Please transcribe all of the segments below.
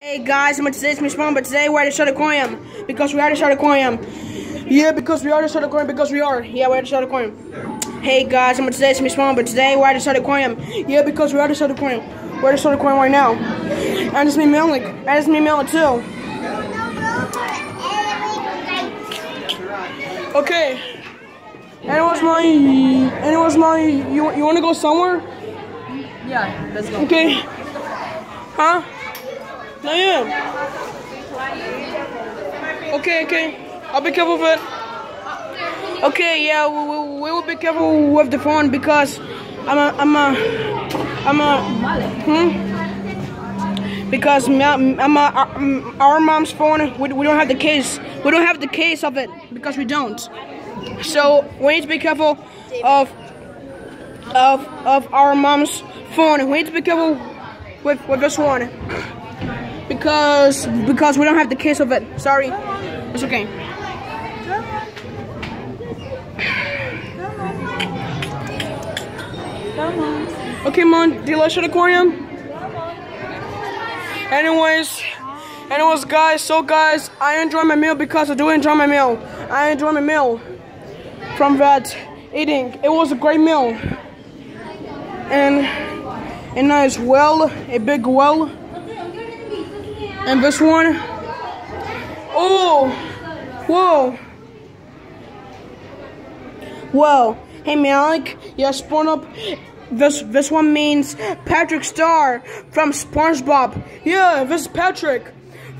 Hey guys, I'm it's Miss Mom, but today we're at the Shedd Aquarium because we are at the Shedd Aquarium. Yeah, because we are at the Shedd Aquarium because we are. Yeah, we're at the Shedd Aquarium. Hey guys, I'm it's Miss Mom, but today we're at the Shedd Aquarium. Yeah, because we are at the Shedd Aquarium. We're at the Shut Aquarium right now. And it's me Malik. And it's me Malik too. Okay. And it was my. And it was my. You you want to go somewhere? Yeah, let's go. Okay. Huh? No, yeah. Okay, okay. I'll be careful with it. Okay, yeah, we, we, we will be careful with the phone because I'm a, I'm a, I'm a, hmm? Because my- I'm a, our, our mom's phone, we, we don't have the case. We don't have the case of it because we don't. So we need to be careful of, of, of our mom's phone. We need to be careful with, with this one because because we don't have the case of it. Sorry, it's okay. Okay, Mom, do you like aquarium? Anyways, anyways, guys, so guys, I enjoy my meal because I do enjoy my meal. I enjoy my meal from that eating. It was a great meal. And a nice well, a big well. And this one, oh, whoa, whoa. Hey Malik, yeah, spawn up. This this one means Patrick Star from SpongeBob. Yeah, this is Patrick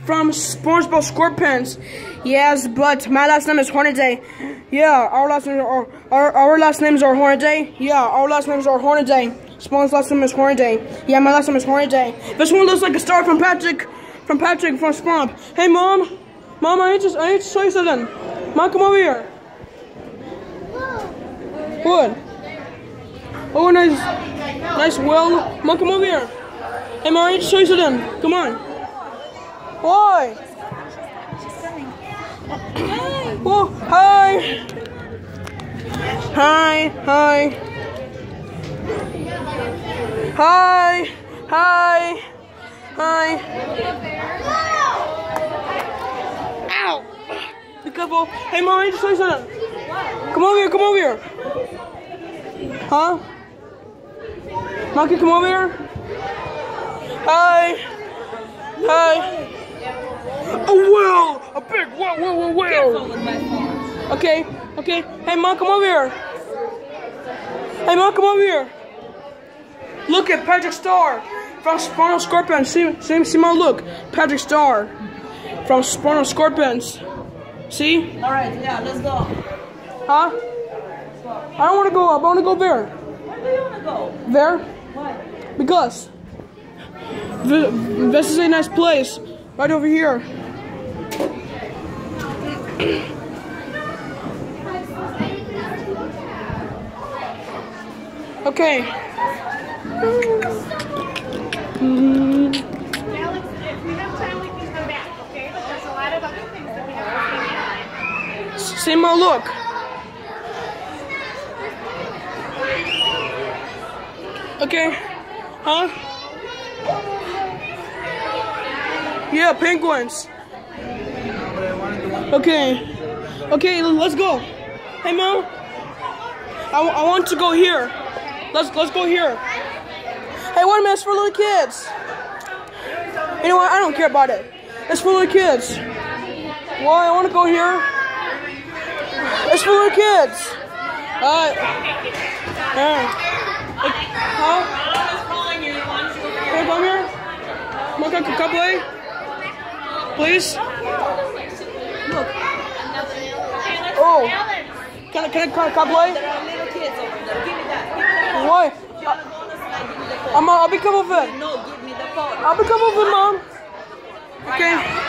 from SpongeBob SquarePants. Yes, but my last name is Hornaday. Yeah, our last names are our, our last names are Hornaday. Yeah, our last names are Hornaday. Spawn's last name is Hornaday. Yeah, my last name is Hornaday. This one looks like a star from Patrick from Patrick from Spawn. Hey mom, mom, I need to I need to show you something. Mom, come over here. What? Oh, nice, nice well. Mom, come over here. Hey mom, I need to show you something. Come on. Why? Oh, hi. Hi, hi. Hi, hi, hi. Ow! Be careful. Hey, mom, I show you something. Come over here, come over here. Huh? Monkey, come over here. Hi. Hi. A whale! A big whale, whale, whale, whale. with my phone. Okay, okay. Hey, mom, come over here. Hey, mom, come over here. Look at Patrick Star Spawn Scorpions. See, see, mom, look. Patrick Star from Spawn Scorpions. See? All right, yeah, let's go. Huh? I don't want to go up. I want to go there. Where do you want to go? There? Why? Because this is a nice place. Right over here. Okay. My look. Okay. Huh? Yeah, penguins. Okay. Okay, let's go. Hey, mom. I, I want to go here. Let's let's go here. Hey, wait a minute, it's for little kids. You know what? I don't care about it. It's for little kids. Why? I want to go here. It's for little kids. Uh, uh, huh? Can I come here? Come on, come, come play. Please. Look, Oh. Can I, can I come, play little kids over there. Give me that. Give me that. Why? John, honestly, give me the phone. I'm, I'll be coming over. No, give me the phone. I'll be coming over, mom. Okay.